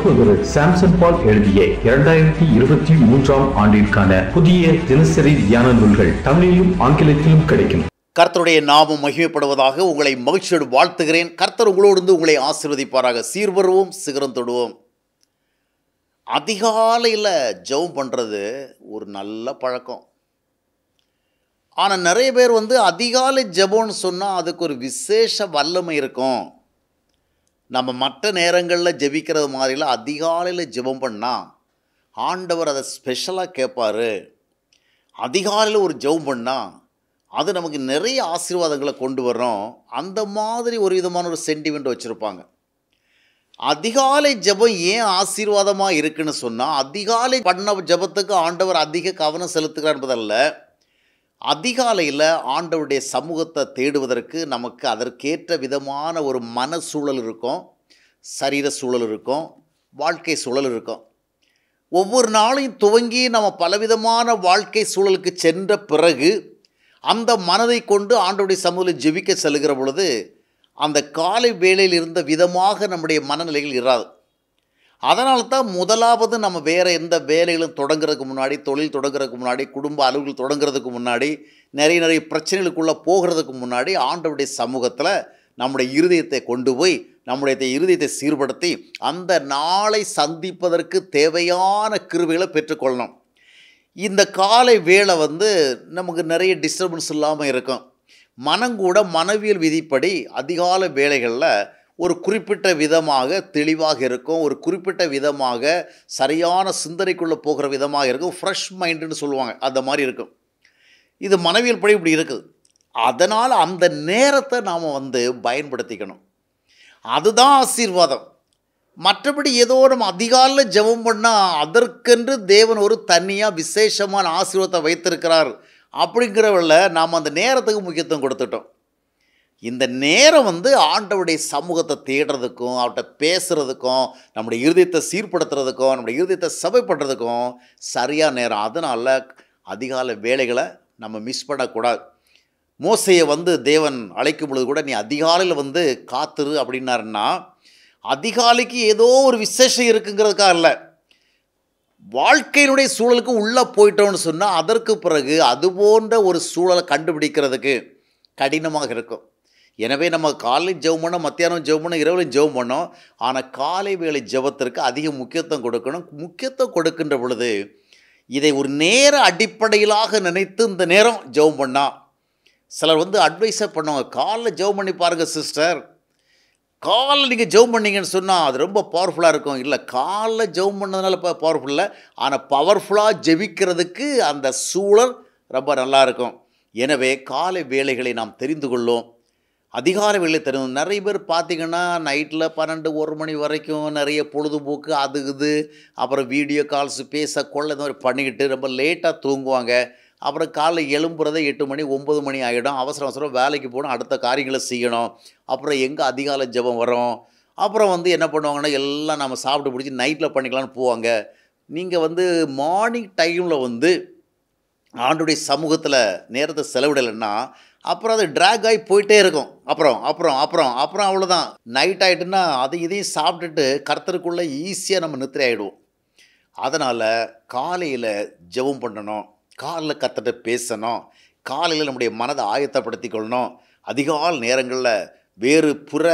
சகோதரர் சாம்சன் பால் எழுதிய இரண்டாயிரத்தி இருபத்தி மூன்றாம் ஆண்டிற்கான புதிய தினசரி தியான நூல்கள் தமிழிலும் ஆங்கிலத்திலும் கிடைக்கும். கர்த்தருடைய நாமம் மகிமைப்படுவதாக உங்களை மகிழ்ச்சியோடு வாழ்த்துகிறேன். கர்த்தர் உங்களோடு உங்களை ஆசீர்வதிப்பாராக. சீர்வருவோம் சிகரம் தொடுவோம். அதிகாலையில் ஜெபம் பண்ணுறது ஒரு நல்ல பழக்கம். ஆனால் நிறைய பேர் வந்து அதிகாலை ஜெபம்னு சொன்னால் அதுக்கு ஒரு விசேஷ வல்லமை இருக்கும். நம்ம மற்ற நேரங்களில் ஜெபிக்கிறது மாதிரிலாம் அதிகாலையில் ஜெபம் பண்ணால் ஆண்டவர் அதை ஸ்பெஷலாக கேட்பார் அதிகாலையில் ஒரு ஜெபம் பண்ணால் அது நமக்கு நிறைய ஆசீர்வாதங்களை கொண்டு வரும் அந்த மாதிரி ஒரு விதமான ஒரு சென்டிமெண்ட் வச்சுருப்பாங்க. அதிகாலை ஜெபம் ஏன் ஆசீர்வாதமாக இருக்குன்னு சொன்னால் அதிகாலை பண்ண ஜெபத்துக்கு ஆண்டவர் அதிக கவனம் செலுத்துகிறார் என்பதல்ல. அதிகாலையில் ஆண்டவருடைய சமூகத்தை தேடுவதற்கு நமக்கு அதற்கேற்ற விதமான ஒரு மன சூழல் இருக்கும் சரீர சூழல் இருக்கும் வாழ்க்கை சூழல் இருக்கும். ஒவ்வொரு நாளையும் துவங்கி நம்ம பலவிதமான வாழ்க்கை சூழலுக்கு சென்ற பிறகு அந்த மனதை கொண்டு ஆண்டவருடைய சமூகத்தில் ஜெபிக்க செல்கிற பொழுது அந்த காலை வேளையில் இருந்த விதமாக நம்முடைய மனநிலைகள் இராது. அதனால தான் முதலாவது நம்ம வேறு எந்த வேலைகளும் தொடங்குறதுக்கு முன்னாடி தொழில் தொடங்குறதுக்கு முன்னாடி குடும்ப அலுவல்கள் தொடங்குறதுக்கு முன்னாடி நிறைய நிறைய பிரச்சனைகளுக்குள்ளே போகிறதுக்கு முன்னாடி ஆண்டவருடைய சமூகத்தில் நம்முடைய இருதயத்தை கொண்டு போய் நம்முடைய இருதயத்தை சீர்படுத்தி அந்த நாளை சந்திப்பதற்கு தேவையான கிருவைகளை பெற்றுக்கொள்ளணும். இந்த காலை வேலை வந்து நமக்கு நிறைய டிஸ்டர்பன்ஸ் இல்லாமல் இருக்கும். மனங்கூட மனவியல் விதிப்படி அதிகால வேலைகளில் ஒரு குறிப்பிட்ட விதமாக தெளிவாக இருக்கும் ஒரு குறிப்பிட்ட விதமாக சரியான சிந்தனைக்குள்ளே போகிற விதமாக இருக்கும் ஃப்ரெஷ் மைண்டுன்னு சொல்லுவாங்க அந்த மாதிரி இருக்கும். இது மனைவியல் படி இப்படி இருக்குது. அதனால் அந்த நேரத்தை நாம் வந்து பயன்படுத்திக்கணும். அதுதான் ஆசீர்வாதம். மற்றபடி ஏதோ நம்ம அதிகாலையில் ஜெபம் பண்ணால் அதற்கென்று தேவன் ஒரு தனியாக விசேஷமான ஆசீர்வாதத்தை வைத்திருக்கிறார். அப்படிங்கிறவள நாம் அந்த நேரத்துக்கு முக்கியத்துவம் கொடுத்துட்டோம். இந்த நேரம் வந்து ஆண்டவுடைய சமூகத்தை தேடுறதுக்கும் அவர்கிட்ட பேசுகிறதுக்கும் நம்முடைய இருதயத்தை சீர்படுத்துறதுக்கும் நம்முடைய இருதயத்தை சபை பண்ணுறதுக்கும் சரியான நேரம். அதனால் அதிகால வேலைகளை நம்ம மிஸ் பண்ணக்கூடாது. மோசையை வந்து தேவன் அழைக்கும் பொழுது கூட நீ அதிகாலையில் வந்து காத்துரு அப்படின்னாருன்னா அதிகாலைக்கு ஏதோ ஒரு விசேஷம் இருக்குங்கிறதுக்காக இல்லை. வாழ்க்கையினுடைய சூழலுக்கு உள்ளே போயிட்டோம்னு சொன்னால் அதற்கு பிறகு அது போன்ற ஒரு சூழலை கண்டுபிடிக்கிறதுக்கு கடினமாக இருக்கும். எனவே நம்ம காலை ஜெபம் பண்ணோம் மத்தியானம் ஜெபம் பண்ணோம் இரவுலையும் ஜெபம் பண்ணோம். ஆனால் காலை வேலை ஜெபத்திற்கு அதிக முக்கியத்துவம் கொடுக்கணும். முக்கியத்துவம் கொடுக்கின்ற பொழுது இதை ஒரு நேர அடிப்படையிலாக நினைத்து இந்த நேரம் ஜெபம் பண்ணால் சிலர் வந்து அட்வைஸை பண்ணுவாங்க காலைல ஜெபம் பண்ணி பாருங்கள் சிஸ்டர் காலில் நீங்கள் ஜெபம் பண்ணீங்கன்னு சொன்னால் அது ரொம்ப பவர்ஃபுல்லாக இருக்கும். இல்லை காலில் ஜெபம் பண்ணதுனால இப்போ பவர்ஃபுல் இல்லை. ஆனால் பவர்ஃபுல்லாக ஜெபிக்கிறதுக்கு அந்த சூழல் ரொம்ப நல்லா இருக்கும். எனவே காலை வேலைகளை நாம் தெரிந்து கொள்ளும் அதிகார வேலை தரும் நிறைய பேர் பார்த்திங்கன்னா நைட்டில் பன்னெண்டு ஒரு மணி வரைக்கும் நிறைய பொழுதுபோக்கு அது இது. அப்புறம் வீடியோ கால்ஸ் பேச கொள்ள இந்த மாதிரி பண்ணிக்கிட்டு ரொம்ப லேட்டாக தூங்குவாங்க. அப்புறம் காலைல எழும்புறதே எட்டு மணி ஒம்பது மணி ஆகிடும் அவசர அவசரம் வேலைக்கு போகணும் அடுத்த காரியங்களை செய்யணும். அப்புறம் எங்கே அதிகால ஜெபம் வரும். அப்புறம் வந்து என்ன பண்ணுவாங்கன்னா எல்லாம் நம்ம சாப்பிட்டு பிடிச்சி நைட்டில் பண்ணிக்கலாம்னு போவாங்க. நீங்கள் வந்து மார்னிங் டைமில் வந்து ஆண்டுடைய சமூகத்தில் நேரத்தை செலவிடலைன்னா அப்புறம் அது ட்ராக் ஆகி போயிட்டே இருக்கும். அப்புறம் அப்புறம் அப்புறம் அப்புறம் அவ்வளோதான் நைட் ஆகிட்டுன்னா அதை இதையும் சாப்பிட்டுட்டு கருத்தருக்குள்ளே ஈஸியாக நம்ம நித்திரை ஆகிடுவோம் அதனால் காலையில் ஜெபம் பண்ணணும். காலில் கற்றுட்டு பேசணும். காலையில் நம்முடைய மனதை ஆயத்தப்படுத்தி கொள்ளணும். அதிகால நேரங்களில் வேறு புற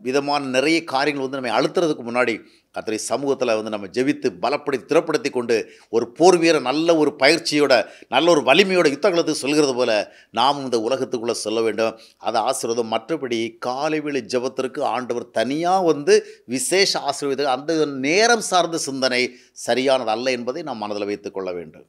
விதமான நிறைய காரியங்கள் வந்து நம்ம அழுத்துறதுக்கு முன்னாடி கத்திரை சமூகத்தில் வந்து நம்ம ஜெபித்து பலப்படுத்தி திறப்படுத்தி கொண்டு ஒரு போர் வீர நல்ல ஒரு பயிற்சியோட நல்ல ஒரு வலிமையோட யுத்தகலத்துக்கு சொல்கிறது போல நாம் இந்த உலகத்துக்குள்ளே சொல்ல வேண்டும். அதை ஆசீர்வாதம். மற்றபடி காலை வேளை ஜபத்திற்கு ஆண்டவர் தனியாக வந்து விசேஷ ஆசீர்வாதம் அந்த நேரம் சார்ந்த சிந்தனை சரியானது அல்ல என்பதை நாம் மனதில் வைத்துக்கொள்ள வேண்டும்.